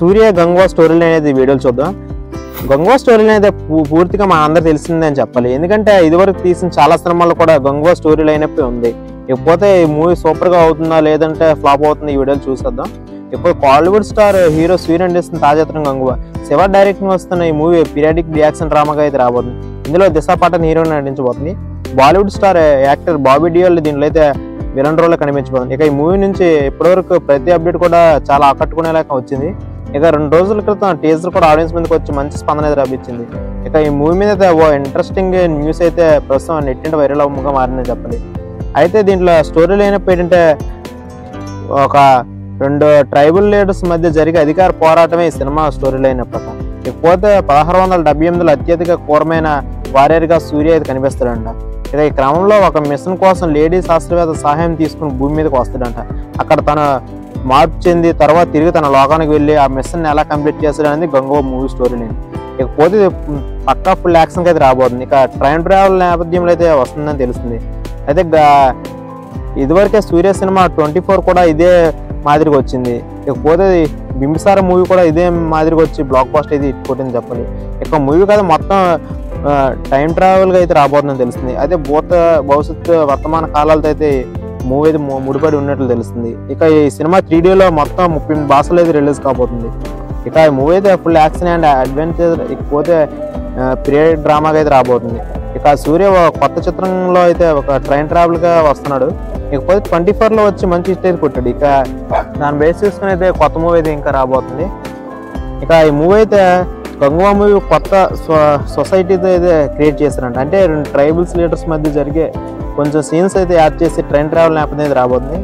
సూర్య గంగవా story line అనేది వీడియోలు చూద్దాం. గంగవా స్టోరీ లైన్ అయితే పూ- పూర్తిగా మా అందరు తెలిసిందే అని చెప్పాలి. ఎందుకంటే ఇదివరకు తీసిన చాలా సినిమాల్లో కూడా గంగవా స్టోరీ లైన్ ఉంది. ఇకపోతే ఈ మూవీ సూపర్గా అవుతుందా లేదంటే ఫ్లాప్ అవుతుందా ఈ వీడియోలు చూసేద్దాం. ఇప్పుడు కాలీవుడ్ స్టార్ హీరో సూర్య నటిస్తున్న తాజా గంగువ. శివ డైరెక్టింగ్ వస్తున్న ఈ మూవీ పీరియాడిక్ రియాక్షన్ డ్రామాగా అయితే రాబోతుంది. ఇందులో దిశా పాటన్ హీరోయిన్ నటించబోతుంది. బాలీవుడ్ స్టార్ యాక్టర్ బాబీ డియోల్ దీనిలో అయితే విలన్ రోల్ కనిపించబోతుంది. ఇక ఈ మూవీ నుంచి ఇప్పటివరకు ప్రతి అప్డేట్ కూడా చాలా ఆకట్టుకునేలాగా వచ్చింది. ఇక రెండు రోజుల క్రితం టీజర్ కూడా ఆడియన్స్ మీదకి వచ్చి మంచి స్పందన అయితే లభించింది. ఇక ఈ మూవీ మీద అయితే ఓ ఇంట్రెస్టింగ్ న్యూస్ అయితే ప్రస్తుతం నెట్టింటి వైరల్ అవ్వగా మారిందని చెప్పాలి. అయితే దీంట్లో స్టోరీ లేనప్పుడు ఏంటంటే ఒక రెండు ట్రైబల్ లీడర్స్ మధ్య జరిగే అధికార పోరాటమే ఈ సినిమా స్టోరీ లైన్ ప్రకారం. ఇకపోతే పదహారు వందల డెబ్బై ఎనిమిదిలో అత్యధిక కూరమైన వారియర్గా సూర్య అయితే కనిపిస్తాడంట. ఇక ఈ క్రమంలో ఒక మిషన్ కోసం లేడీ శాస్త్రవేత్త సహాయం తీసుకుని భూమి మీదకి వస్తాడంట. అక్కడ తన మార్పు చెంది తర్వాత తిరిగి తన లోకానికి వెళ్ళి ఆ మిషన్ ఎలా కంప్లీట్ చేస్తాడు అనేది గంగో మూవీ స్టోరీ నేను ఇకపోతే పక్క పక్కా ఫుల్ యాక్షన్కి అయితే రాబోతుంది. ఇక ట్రైన్ ట్రావెల్ నేపథ్యంలో అయితే వస్తుందని తెలుస్తుంది. అయితే ఇదివరకే సూర్య సినిమా ట్వంటీ ఫోర్ కూడా ఇదే మాదిరిగా వచ్చింది. ఇకపోతే బింబిసార మూవీ కూడా ఇదే మాదిరిగా వచ్చి బ్లాక్ బాస్ట్ అయితే కొట్టింది చెప్పాలి. ఇక మూవీ కదా మొత్తం టైం ట్రావెల్గా అయితే రాబోతుందని తెలుస్తుంది. అదే భూత భవిష్యత్తు వర్తమాన కాలాలతో అయితే మూవీ అయితే ముడిపడి ఉన్నట్లు తెలుస్తుంది. ఇక ఈ సినిమా త్రీడీలో మొత్తం ముప్పై ఎనిమిది భాషలు అయితే రిలీజ్ కాబోతుంది. ఇక ఈ మూవీ అయితే ఫుల్ యాక్షన్ అండ్ అడ్వెంచర్ ఇకపోతే పీరియడ్ డ్రామాగా అయితే రాబోతుంది. ఇక సూర్య కొత్త చిత్రంలో అయితే ఒక ట్రైన్ ట్రావెల్గా వస్తున్నాడు. ఇకపోతే ట్వంటీ ఫోర్లో వచ్చి మంచి స్టేజ్ కొట్టాడు. ఇక దాన్ని బేస్ చేసుకుని అయితే కొత్త మూవీ అయితే ఇంకా రాబోతుంది. ఇక ఈ మూవీ అయితే గంగువా మూవీ కొత్త సొసైటీతో అయితే క్రియేట్ చేశారంట. అంటే రెండు ట్రైబల్స్ లీడర్స్ మధ్య జరిగే కొంచెం సీన్స్ అయితే యాడ్ చేసి ట్రైన్ ట్రావెల్ నేపథ్యం అయితే రాబోతుంది.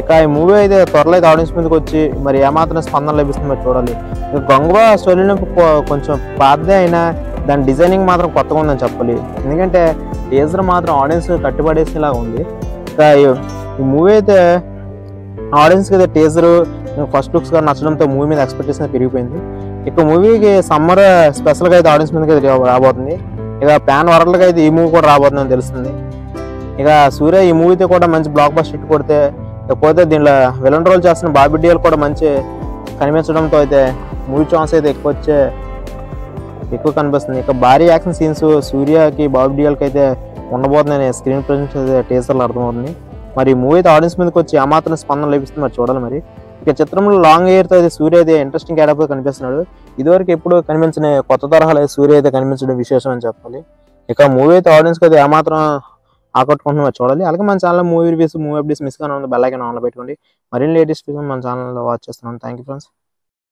ఇక ఈ మూవీ అయితే త్వరలో అయితే ఆడియన్స్ మీదకి వచ్చి మరి ఏమాత్రం స్పందన లభిస్తుందో చూడాలి. ఇక గంగువా స్టోరీ కొంచెం పాతదే అయినా దాని డిజైనింగ్ మాత్రం కొత్తగా ఉందని చెప్పాలి. ఎందుకంటే టీజర్ మాత్రం ఆడియన్స్ కట్టుబడేసేలా ఉంది. ఇక ఈ- మూవీ అయితే ఆడియన్స్కి అయితే టీజర్ ఫస్ట్ లుక్స్గా నచ్చడంతో మూవీ మీద ఎక్స్పెక్టేషన్ పెరిగిపోయింది. ఇక మూవీకి సమ్మర్ స్పెషల్గా అయితే ఆడియన్స్ మీదకి అయితే రాబోతుంది. ఇక ప్యాన్ వరల్డ్గా అయితే ఈ మూవీ కూడా రాబోతుందని తెలుస్తుంది. ఇక సూర్య ఈ మూవీతో కూడా మంచి బ్లాక్ బస్ట్ హిట్ కొడితే ఇకపోతే దీనిలో విలన్ రోల్ చేస్తున్న బాబీ డియల్ కూడా మంచి కనిపించడంతో అయితే మూవీ ఛాన్స్ అయితే ఎక్కువ వచ్చే ఎక్కువ కనిపిస్తుంది. ఇక భారీ యాక్షన్ సీన్స్ సూర్యకి బాబీ డియల్కి అయితే ఉండబోతుందని స్క్రీన్ ప్రెజెన్స్ అయితే టీజర్లు అర్థమవుతుంది. మరి ఈ మూవీ అయితే ఆడియన్స్ మీదకి వచ్చి ఏమాత్రం స్పందన లభిస్తుంది. మరి చూడాలి మరి. ఇక చిత్రంలో లాంగ్ హెయిర్తో అయితే సూర్య అయితే ఇంట్రెస్టింగ్ క్యాడప్ కనిపిస్తున్నాడు. ఇదివరకు ఎప్పుడు కనిపించిన కొత్త తరహాలో సూర్య అయితే కనిపించడం విశేషం అని చెప్పాలి. ఇక మూవీ అయితే ఆడియన్స్కి అయితే ఏమాత్రం ఆకట్టుకుంటున్నా చూడాలి. అలాగే మన channel movie reviews movie updates miss కానీ ఉంది బెల్ ఆన్లో పెట్టుకోండి. మరిన్ని లేటెస్ట్ మన ఛానల్లో వాచ్ చేస్తున్నాను థ్యాంక్ యూ ఫ్రెండ్స్